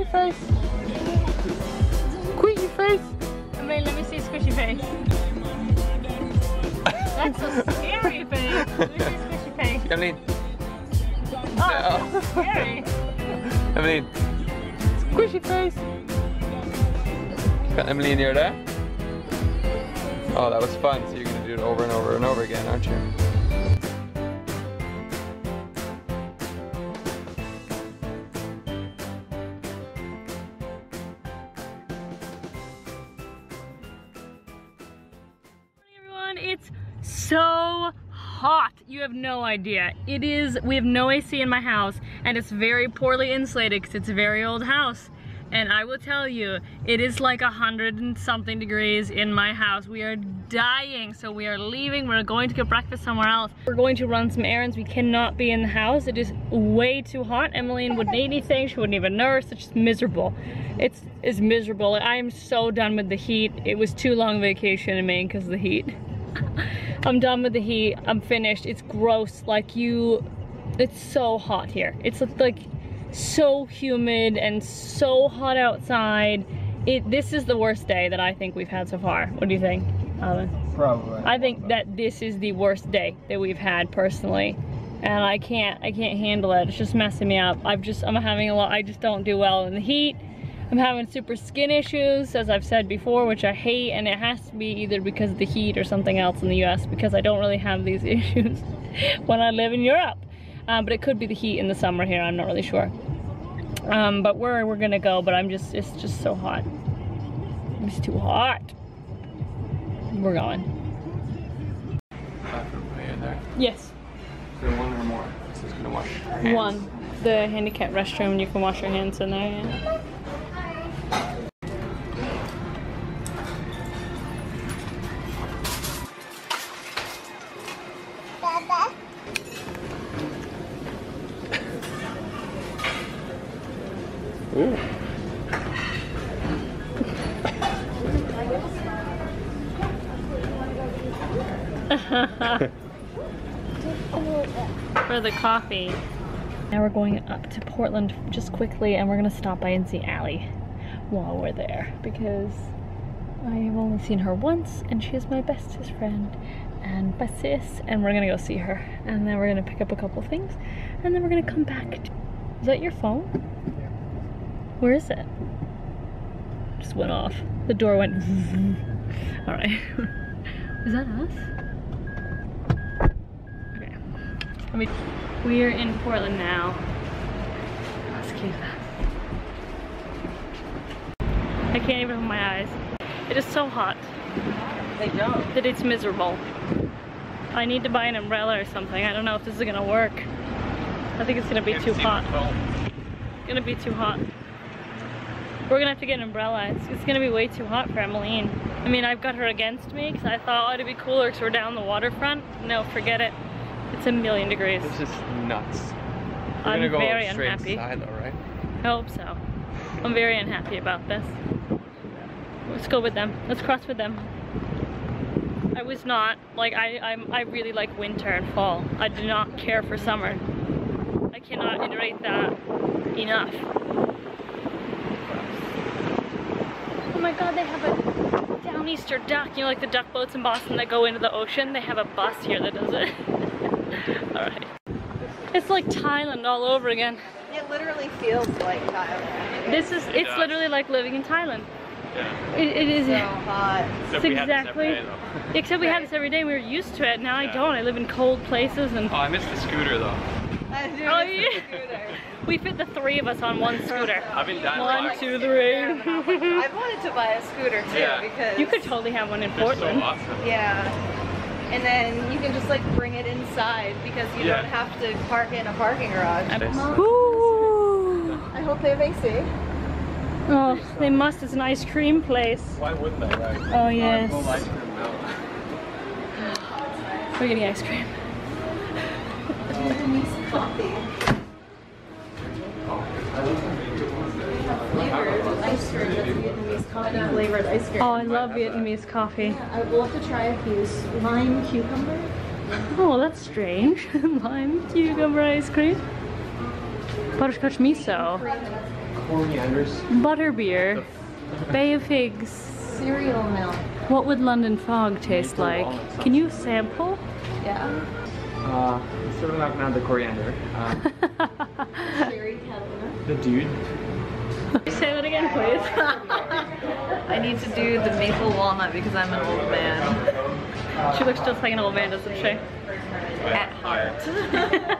Squishy face. Squishy face. I mean, let me see squishy face. That's a scary face. Let me see squishy face. Emily, Oh, that's scary. Emily. Squishy face. Got Emily near there? Eh? Oh, that was fun. So you're gonna do it over and over and over again, aren't you? You have no idea. It is, we have no AC in my house and it's very poorly insulated because it's a very old house. And I will tell you, it is like a hundred and something degrees in my house. We are dying, so we are leaving. We're going to get breakfast somewhere else. We're going to run some errands. We cannot be in the house. It is way too hot. Emeline wouldn't eat anything. She wouldn't even nurse. It's just miserable. It's, it's miserable. I am so done with the heat. It was too long vacation in Maine because of the heat. I'm done with the heat. I'm finished. It's gross. Like you, it's so hot here. It's like so humid and so hot outside. It, this is the worst day that I think we've had so far. What do you think, Alan? Probably. I think that this is the worst day that we've had personally. And I can't, I can't handle it. It's just messing me up. I've just, I'm having a lot, I just don't do well in the heat. I'm having super skin issues, as I've said before, which I hate, and it has to be either because of the heat or something else in the US, because I don't really have these issues when I live in Europe. Um, but it could be the heat in the summer here, I'm not really sure. Um, but where we're gonna go, but I'm just, it's just so hot. It's too hot. We're going. Bathroom way in there. Yes, one or more? This is gonna wash your hands. one. The handicap restroom, you can wash your hands in there, yeah. For the coffee. Now we're going up to Portland just quickly and we're gonna stop by and see Allie while we're there because I have only seen her once and she is my bestest friend and my sis and we're gonna go see her and then we're gonna pick up a couple things and then we're gonna come back. Is that your phone? Where is it? Just went off. The door went All right. is that us? Okay. I mean, we are in Portland now. Let's keep that. I can't even open my eyes. It is so hot They don't. that it's miserable. I need to buy an umbrella or something. I don't know if this is gonna work. I think it's gonna be too hot. It's gonna be too hot. We're gonna have to get an umbrella. It's, it's gonna be way too hot for Emeline. I mean, I've got her against me because I thought it'd be cooler because we're down the waterfront. No, forget it. It's a million degrees. This is nuts. We're I'm gonna go very straight unhappy. inside though, right? I hope so. I'm very unhappy about this. Let's go with them. Let's cross with them. I was not like I I'm, I really like winter and fall. I do not care for summer. I cannot iterate that enough. Oh my god, they have a downeaster duck. You know, like the duck boats in Boston that go into the ocean. They have a bus here that does it. All right. It's like Thailand all over again. It literally feels like Thailand. This is, it's does. literally like living in Thailand. Yeah. It, it is, So hot. it's exactly, except we have this every day, we were used to it, now I don't, I live in cold places and, Oh, I miss the scooter though. I do oh miss the yeah, scooter. we fit the three of us on one scooter. I've been down One, two, three. I wanted to buy a scooter too Yeah. because You could totally have one in They're so Portland. awesome. yeah. And then you can just like bring it inside because you Yeah. don't have to park in a parking garage. Nice. Ooh. I hope they have AC. Oh, they must, it's an ice cream place. Why wouldn't they, right? Oh yes, Full ice we're getting ice cream. Vietnamese coffee. Flavored ice cream. Vietnamese coffee flavored ice cream. Oh, I love Vietnamese coffee. Yeah, I will have to try a few lime cucumber. Oh, that's strange. Lime cucumber ice cream. Butterscotch miso. Corianders. Butterbeer. Bay of Figs. Cereal milk. What would London fog taste like? Can you sample? Yeah. Uh, still not gonna have the coriander. Uh, Cherry coconut. the dude. Say that again, please. I need to do the maple walnut because I'm an old man. she looks just like an old man, doesn't she? At heart.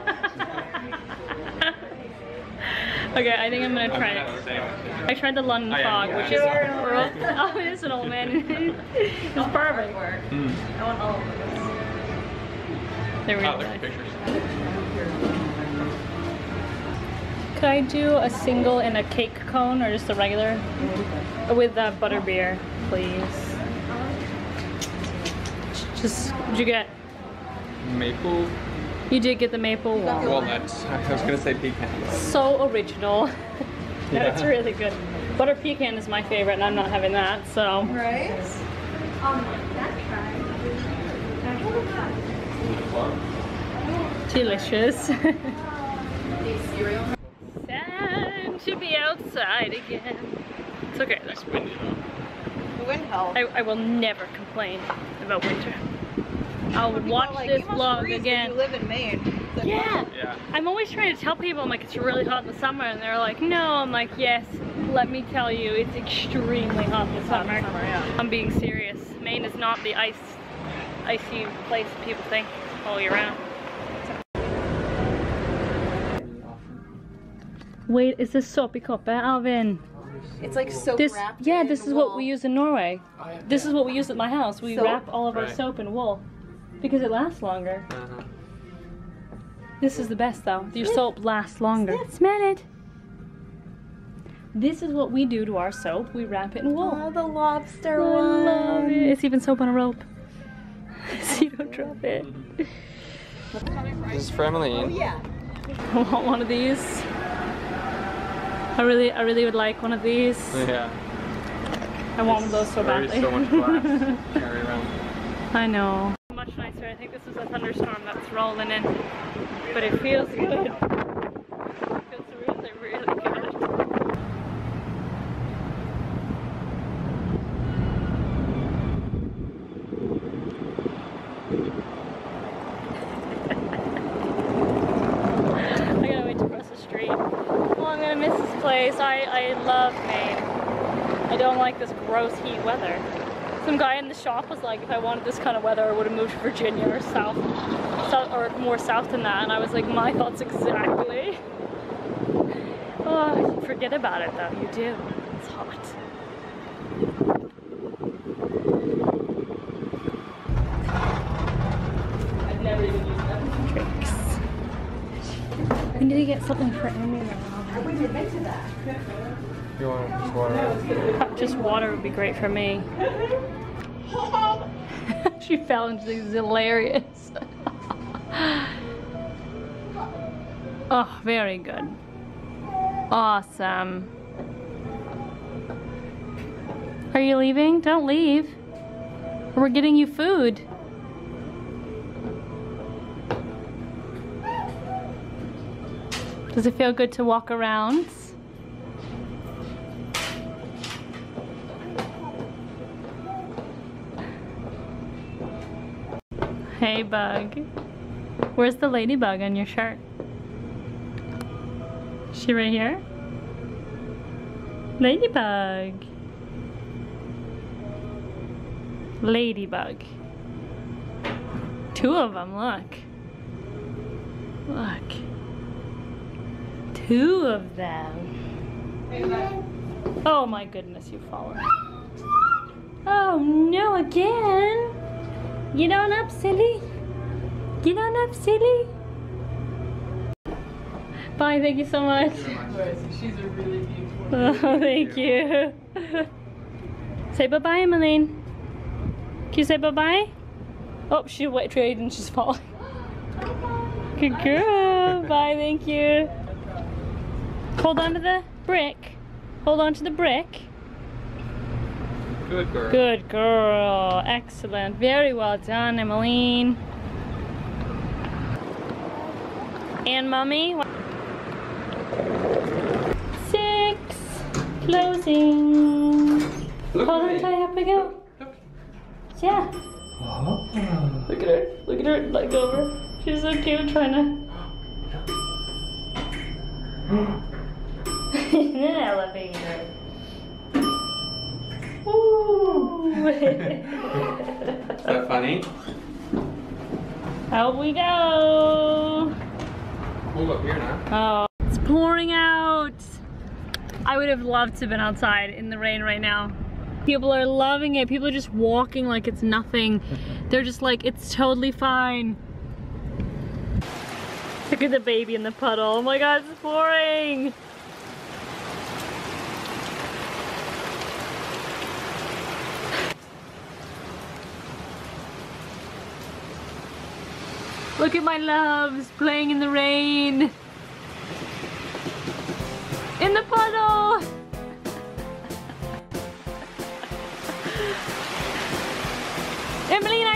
okay, I think I'm gonna try it. I tried the London Oh, yeah, fog, yeah. which is oh, it is an old man. it's perfect. Mm. I want all of this. They're Oh, really pictures. Could I do a single in a cake cone or just a regular? With uh, butterbeer, please. Just, did you get, Maple you did get the maple walnut. walnuts. I was gonna say pecan. So original. That's really good. Butter pecan is my favorite and I'm not having that, so. Right? Delicious. cereal. Time to be outside again. It's okay though. It's windy though. The wind helps. I, I will never complain about winter. I'll watch Like, this vlog again. You live in Maine. So- Yeah. Yeah. I'm always trying to tell people, I'm like, it's really hot in the summer, and they're like, no. I'm like, yes, let me tell you, it's extremely hot in the summer. summer, yeah. I'm being serious. Maine is not the ice, icy place people think all year round. Wait, is this soapy copper, Alvin? It's like soap This, wrapped yeah, in this is what we use in Norway. Oh, this is what we use at my house. We Soap? wrap all of our soap in wool because it lasts longer. Uh-huh. This is the best though. Your soap lasts longer. Smell it. This is what we do to our soap. We wrap it in wool. Oh, the lobster I one. love it. It's even soap on a rope. so you don't drop it. This is for Emeline. Yeah. I want one of these. I really, I really would like one of these. Yeah. I want one of those so There is badly. so much glass carry around. I know. I think this is a thunderstorm that's rolling in, but it feels good. It feels really, really good. I gotta wait to cross the street. Oh, I'm gonna miss this place. I, I love Maine. I don't like this gross heat weather. Some guy in the shop was like, if I wanted this kind of weather, I would have moved to Virginia or south, south or more south than that. And I was like, my thoughts exactly. Oh, forget about it though. You do. It's hot. I've never even used that. Drinks. I need to get something for Amy now. You want just water? Just water would be great for me. she fell into these hilarious. oh, very good. Awesome. Are you leaving? Don't leave. We're getting you food. Does it feel good to walk around? Hey, bug. Where's the ladybug on your shirt? Is she right here? Ladybug. Ladybug. Two of them, look. Look. Two of them. Oh my goodness, you've fallen. Oh no, again? Get on up, silly. Get on up, silly. Bye, thank you so much. She's a really beautiful. Oh, thank you. say bye-bye, Emeline. Can you say bye-bye? Oh, she wet trade and she's falling. Good girl. Bye, thank you. Hold on to the brick. Hold on to the brick. Good girl. Good girl. Excellent. Very well done, Emeline. And mommy? Six. Closing. Look Hold on tight, up we go. Look. Yeah. Oh. Look at her. Look at her leg over. She's so cute trying to. An elevator. Ooh. Is that funny? Out we go. Cool up here now. Oh, it's pouring out. I would have loved to have been outside in the rain right now. People are loving it. People are just walking like it's nothing. They're just like, it's totally fine. Look at the baby in the puddle. Oh my god, it's pouring. Look at my loves playing in the rain. In the puddle. Emeline,